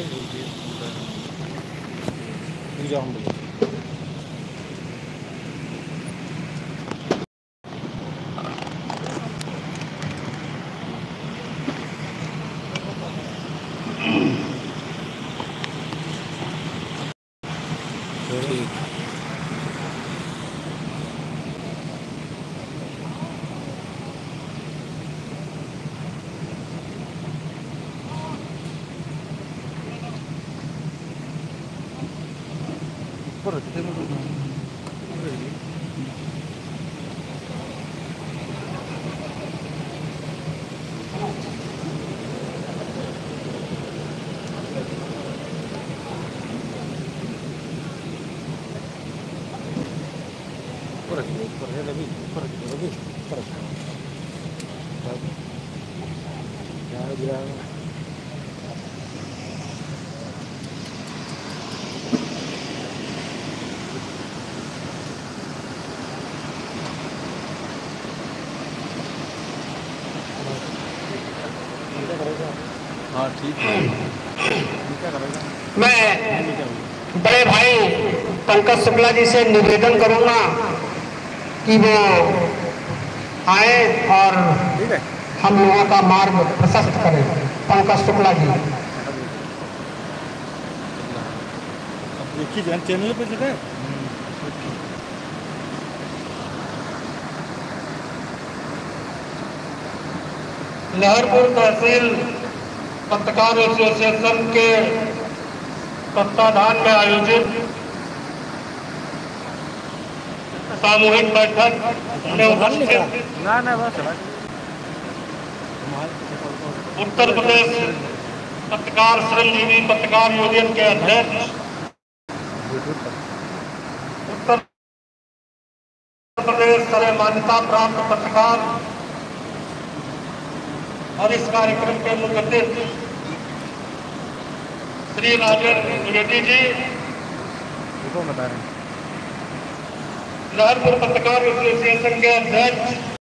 नहीं नहीं एग्ज़ाम ठीक। Correcto. Correcto, correcto, correcto, हाँ ठीक है। मैं बड़े भाई पंकज शुक्ला जी से निवेदन करूँगा कि वो आए और हम लोगों का मार्ग प्रशस्त करें पंकज शुक्ला जी। अब देखिए जान चैनल पे लहरपुर तहसील पत्रकार एसोसिएशन के तत्वाधान में आयोजित सामूहिक बैठक में उपस्थित उत्तर प्रदेश पत्रकार श्रमजीवी पत्रकार यूनियन के अध्यक्ष उत्तर प्रदेश सर्व मान्यता प्राप्त पत्रकार और इस कार्यक्रम के मुख्य अतिथि श्री राजन द्विवेदी जी बता रहे हैं। पत्रकार एसोसिएशन के अध्यक्ष